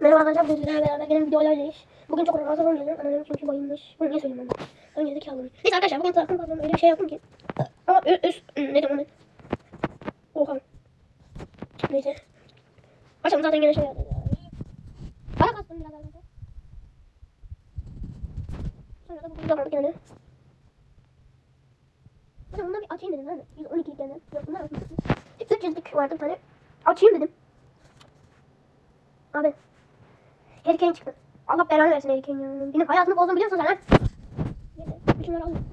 Merhaba arkadaşlar, bugün sizlerle beraber gelen videolardayız. Bugün çok rahatsız olmayacağım. Annem çünkü bayılmış. Bunu niye söyleyeyim ben? Ben geri zekalı. Neyse arkadaşlar, bugün tarafım kazanım öyle bir şey yaptım ki. Ama üst, ne diyorum ben? Oha. Neyse. Akşam zaten gene şey yapacağız. Para kastım biraz arkadaşlar. Sonra da bugün zamanlık yani. Hocam bundan bir açayım dedim ben de. 112'lik yani. Yok bunlar 300'lük vardı bir tane. Açayım dedim. Abi. Harry çıktı. Allah belanı versin Harry Kane ya. Benim hayatımı bozdun biliyorsun sen ha. Neyse. Şunları alayım.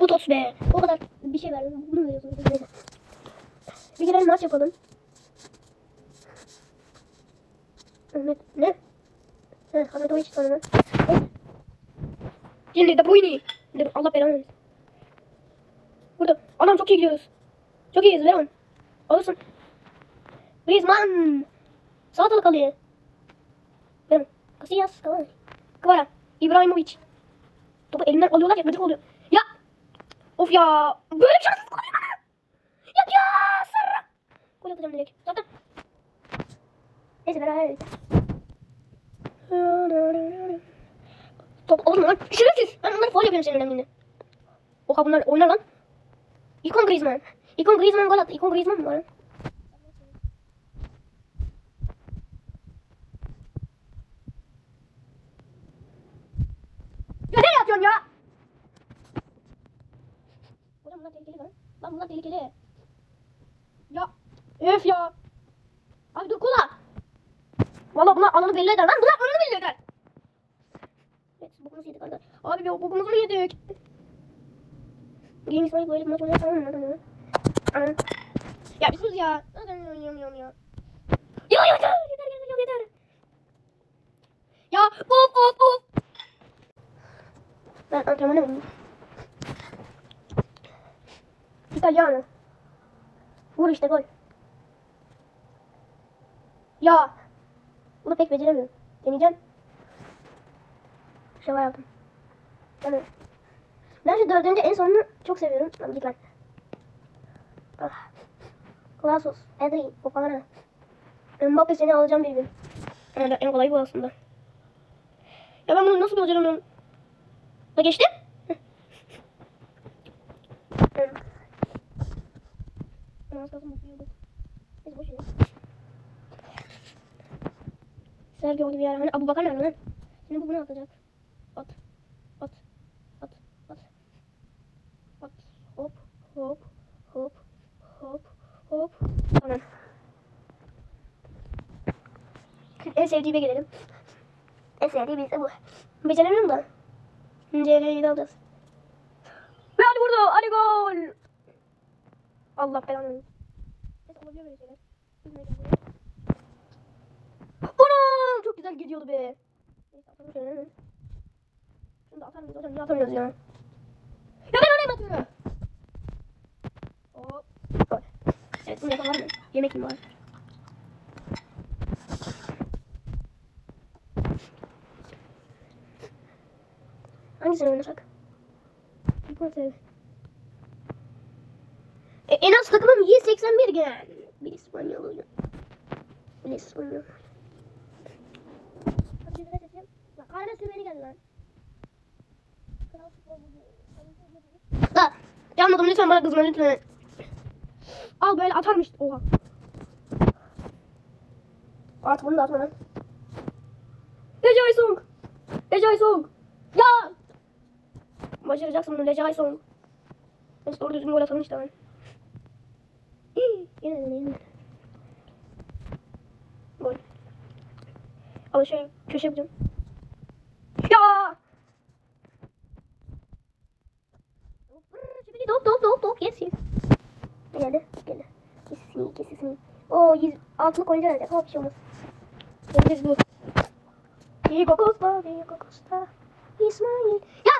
Bu toz be. O kadar bir şey verdim. Bunu veriyorsun. Bir girelim maç yapalım. Ahmet ne? He, Ahmet o hiç tanımam. Şimdi de bu ini. De- Allah belanı versin. Burada. Adam çok iyi gidiyoruz. Çok iyiyiz. Ver. Alırsın. Griezmann. Alıyor. Ver onu. Casillas. Kvara. İbrahimovic. Topu elinden alıyorlar ya gıcık oluyor. Ya. Of ya. Böyle bir şanssız gol ya. Ya ya. Sarı. Gol atacağım direkt. Zaten. Neyse beraber. Top olur mu lan? Şerefsiz. Ben onları faul yapıyorum senin önünde. Oha bunlar oynar lan. İkon Griezmann. İkon Griezmann gol attı. İkon Griezmann mı var lan? Hocam bunlar tehlikeli lan. Lan bunlar tehlikeli. Ya. Öf ya. Abi dur kola. Valla bunlar alanı belli eder lan. Bunlar alanı belli eder. Evet bokumuzu yedik arkadaşlar. Abi bir bokumuzu mu yedik? Game İsmail böyle bir maç mı? Anam. Ya bir sus ya. Neden oynayamıyorum ya? Ya yeter yeter yeter yeter. Ya of of of. Ben antrenmana mı? İtalyan. Vur işte gol. Ya. Bunu pek beceremiyorum. Deneyeceğim. Var yaptım. Yani. Ben şu dördüncü en sonunu çok seviyorum. Lan lan. Ah. Klasos, Edri, Fofana. Mbappe seni alacağım bir gün. Yani en kolay bu aslında. Ya ben bunu nasıl beceremiyorum? Da geçtim. Evet. Az kalsın bakıyorduk. Neyse boş ver. Sergio gibi yer. Hani Abu Bakar nerede lan? Şimdi bu bunu atacak. At. At. At. At. At. Hop. Hop. Hop. Hop. Hop. Tamam. En sevdiğime gelelim. En sevdiğim ise bu. Beceremiyorum da. CL'yi de alacağız. Ve hadi vurdu. Hadi gol. Allah belanı. Anam çok güzel gidiyordu be. Şunu da atar mıyız hocam? Niye atamıyoruz ya? Ya ben oraya batıyorum. Hop. Evet bunu mı? Yemek mi var? Hangisini oynasak? Importer. E, en az takımım 181 gel. Bir İspanyol oyun. Bir İspanyol. Hadi bir de seçeyim. Bak hala sürmeni geldi lan. La yanmadım lütfen bana kızma lütfen. Al böyle atarmış. Oha. Artık bunu da atma lan. Recai Song. Recai Song. Ya. Başaracaksın bunu Recai Song. Neyse doğru düzgün gol atalım işte ben. İyi, Yine de yine. Gol. Ama şöyle köşe yapacağım. Ya! Top top top top yes yes. Geldi geldi. Kesin kesin. O yüz altılık oyuncu olacak ama bir şey olmaz. Göreceğiz bu. Diego Costa, Diego Costa, İsmail. Ya!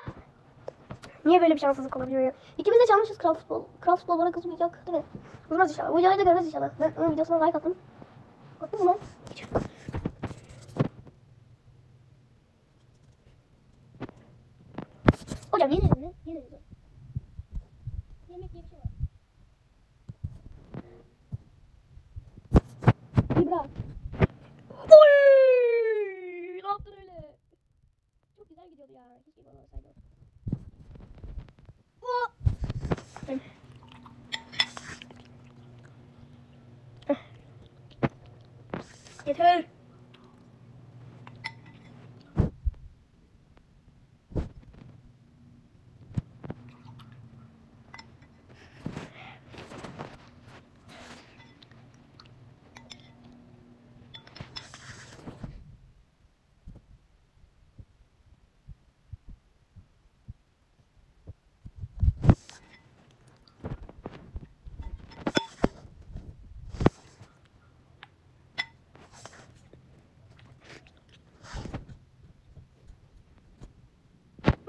Niye böyle bir şanssızlık olabiliyor ya? İkimiz de çalmışız Kral Futbol. Kral Futbol bana kızmayacak değil mi? Kızmaz inşallah. Bu videoyu da görmez inşallah. Ben onun videosuna like attım. Attın mı lan? Hiç. Hocam yine mi? Yine mi? Yemek diye bir şey var. İbra. Oy! Ne yaptın öyle? Çok güzel gidiyordu ya. Keşke bana olsaydı. Oh! Yeter.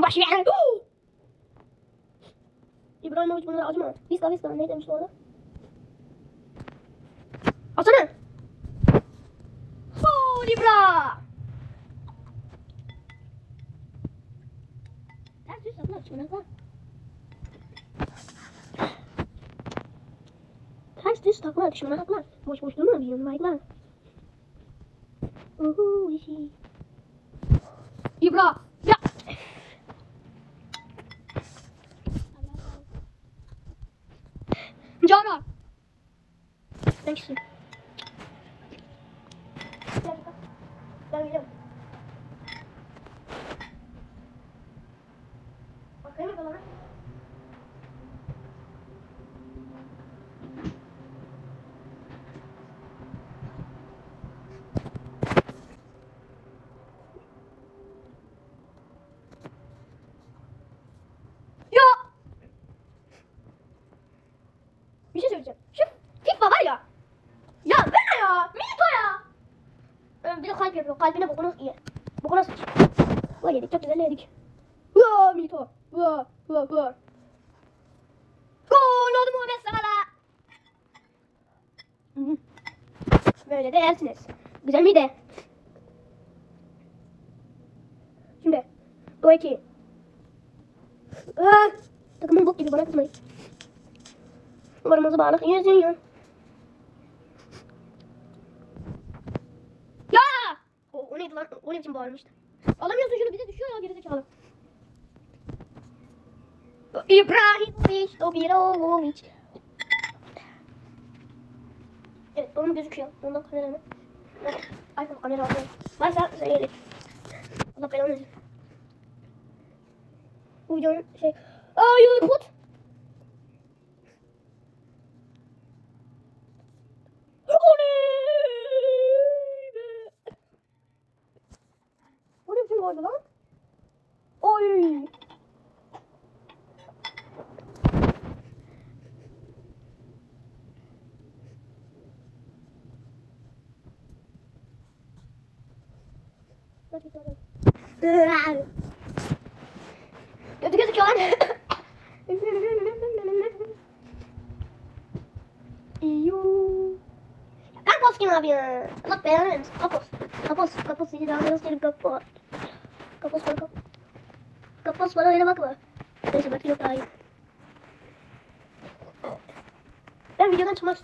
Baş ver. İbrahimovic bunları acıma. Viska viska ne demiş orada? Alsana. Hoo Libra. Ters düz saplar çıkmaz Ters düz taklar şımarıklar. Boş boş durma bir yanımaylar. Uhu işi. İbra. Ya. Cara. Ben kişiyim. Ben gidiyorum. Bakayım mı bana? Ya! Bir şey söyleyeceğim. Şu FIFA var ya. Ya ben ya. Milito ya. Ee, bir de kalp yapıyor. Kalbine bokunu ye. Bokuna sıç. Vay yedik. Çok güzel yedik. Vaa Milito. Vaa. Vaa. Vaa. Gol oldu Muhammed Salah. Böyle de yersiniz. Güzel miydi? Şimdi. Bu iki. Aa, takımın bok gibi bana kızmayın. Kırmızı balık yüzüyor. Ya! O, o neydi lan? O ne biçim bağırmıştı? Alamıyorsun şunu bize düşüyor ya gerizekalı. İbrahimovic, Domirovic. Evet, onun gözüküyor. Ondan kameranı. Evet, iPhone kamera alıyor. Varsa söyleyelim. Allah belanı versin. Bu videonun şey... Hayır put! Oley be! O ne biçim goldü lan? Oy! Kötü gözüküyor lan. İyuu. Kapos kim abi ya? Allah belanı versin. Kapos. Kapos. Kapos. İyi daha nasıl gelip kapos. Kapos bana kapos. Kapos bana öyle bakma. Neyse belki yok daha iyi. Ben videodan çıkmak